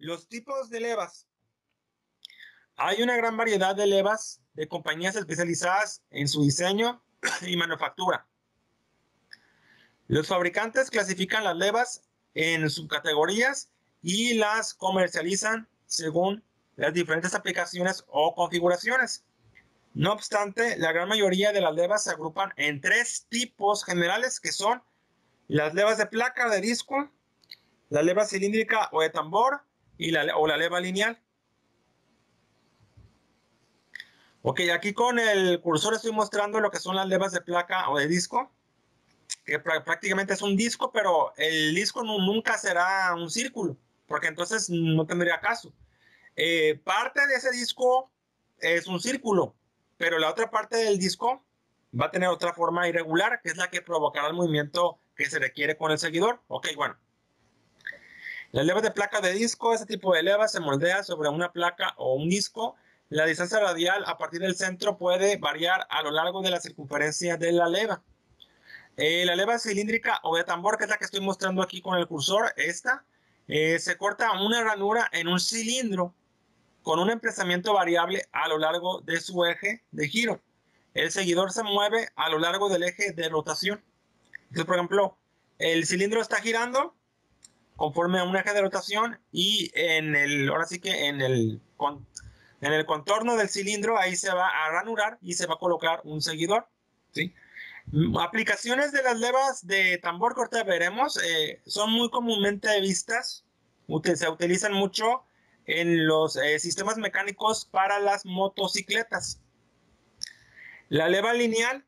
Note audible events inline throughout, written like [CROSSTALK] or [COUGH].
los tipos de levas. Hay una gran variedad de levas de compañías especializadas en su diseño [CLEARS THROAT] y manufactura. Los fabricantes clasifican las levas en subcategorías y las comercializan según las diferentes aplicaciones o configuraciones. No obstante, la gran mayoría de las levas se agrupan en tres tipos generales que son las levas de placa de disco, la leva cilíndrica o de tambor y la, o la leva lineal. Ok, aquí con el cursor estoy mostrando lo que son las levas de placa o de disco, que prácticamente es un disco, pero el disco nunca será un círculo, porque entonces no tendría caso. Eh, parte de ese disco es un círculo, pero la otra parte del disco va a tener otra forma irregular, que es la que provocará el movimiento que se requiere con el seguidor. Ok, bueno. La leva de placa de disco, ese tipo de leva se moldea sobre una placa o un disco. La distancia radial a partir del centro puede variar a lo largo de la circunferencia de la leva. Eh, la leva cilíndrica o de tambor, que es la que estoy mostrando aquí con el cursor, esta, eh, se corta una ranura en un cilindro con un emplazamiento variable a lo largo de su eje de giro. El seguidor se mueve a lo largo del eje de rotación. Entonces, por ejemplo, el cilindro está girando conforme a un eje de rotación y en el, ahora sí que en el, en el contorno del cilindro ahí se va a ranurar y se va a colocar un seguidor. ¿sí? Aplicaciones de las levas de tambor corta veremos eh, son muy comúnmente vistas, se utilizan mucho en los eh, sistemas mecánicos para las motocicletas. La leva lineal,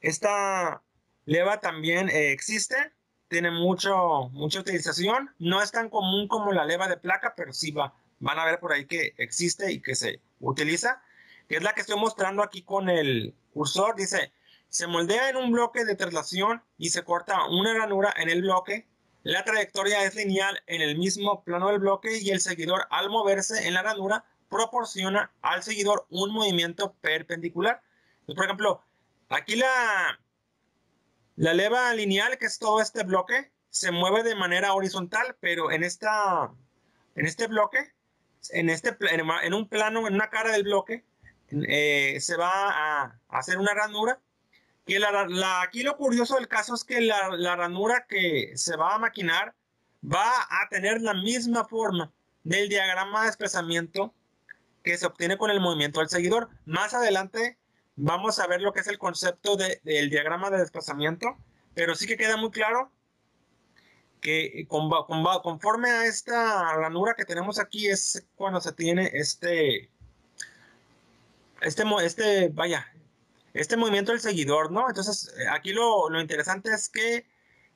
esta leva también eh, existe, tiene mucho, mucha utilización, no es tan común como la leva de placa, pero sí va, van a ver por ahí que existe y que se utiliza, que es la que estoy mostrando aquí con el cursor, dice, se moldea en un bloque de traslación y se corta una ranura en el bloque. La trayectoria es lineal en el mismo plano del bloque y el seguidor al moverse en la ranura proporciona al seguidor un movimiento perpendicular. por ejemplo, aquí la, la leva lineal, que es todo este bloque, se mueve de manera horizontal, pero en, esta, en este bloque, en, este, en un plano, en una cara del bloque, eh, se va a hacer una ranura que la, aquí lo curioso del caso es que la, ranura que se va a maquinar va a tener la misma forma del diagrama de desplazamiento que se obtiene con el movimiento del seguidor. Más adelante vamos a ver lo que es el concepto del diagrama de desplazamiento, pero sí que queda muy claro que conforme a esta ranura que tenemos aquí es cuando se tiene este, este, este, vaya, este movimiento del seguidor, ¿no? Entonces, aquí lo, interesante es que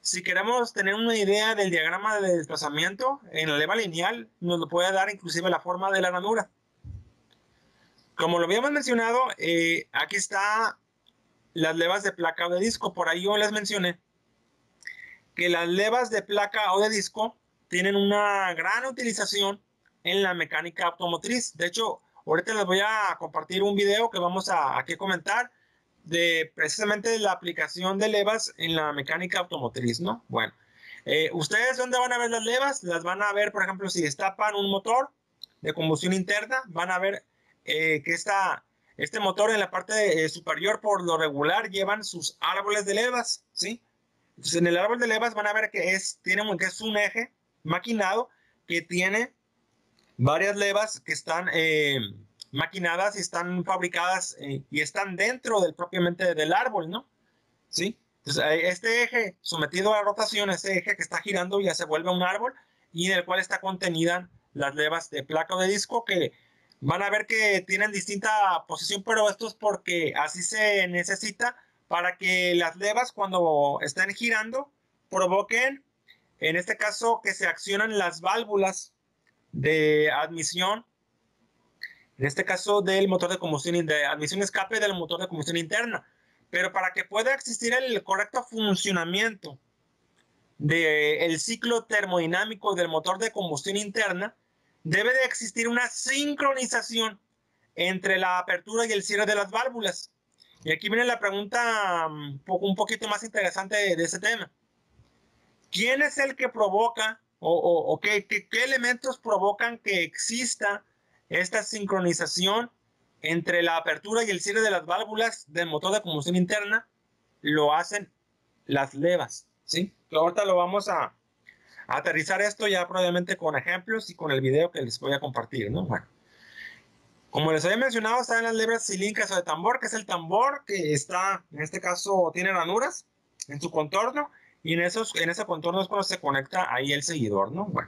si queremos tener una idea del diagrama de desplazamiento en la leva lineal, nos lo puede dar inclusive la forma de la ranura. Como lo habíamos mencionado, eh, aquí está las levas de placa o de disco. Por ahí yo les mencioné que las levas de placa o de disco tienen una gran utilización en la mecánica automotriz. De hecho, ahorita les voy a compartir un video que vamos a aquí comentar de precisamente la aplicación de levas en la mecánica automotriz, ¿no? Bueno, eh, ¿ustedes dónde van a ver las levas? Las van a ver, por ejemplo, si destapan un motor de combustión interna, van a ver eh, que esta, este motor en la parte eh, superior, por lo regular, llevan sus árboles de levas, ¿sí? Entonces, en el árbol de levas van a ver que es, tiene, que es un eje maquinado que tiene varias levas que están maquinadas y están fabricadas eh, y están dentro del propiamente del árbol, ¿no? Sí. Entonces, este eje sometido a rotación, este eje que está girando ya se vuelve un árbol y en el cual está contenida las levas de placa o de disco que van a ver que tienen distinta posición, pero esto es porque así se necesita para que las levas cuando estén girando provoquen, en este caso, que se accionan las válvulas de admisión en este caso del motor de combustión, de admisión escape del motor de combustión interna. Pero para que pueda existir el correcto funcionamiento del ciclo termodinámico del motor de combustión interna, debe de existir una sincronización entre la apertura y el cierre de las válvulas. Y aquí viene la pregunta um, un poquito más interesante de, de ese tema. ¿Quién es el que provoca o, qué, elementos provocan que exista esta sincronización entre la apertura y el cierre de las válvulas del motor de combustión interna, lo hacen las levas, ¿sí? ahorita lo vamos a, aterrizar esto ya probablemente con ejemplos y con el video que les voy a compartir, ¿no? Bueno. Como les había mencionado, están las levas cilíndricas o de tambor, que es el tambor que está, en este caso, tiene ranuras en su contorno y en, esos, en ese contorno es cuando se conecta ahí el seguidor, ¿no? Bueno.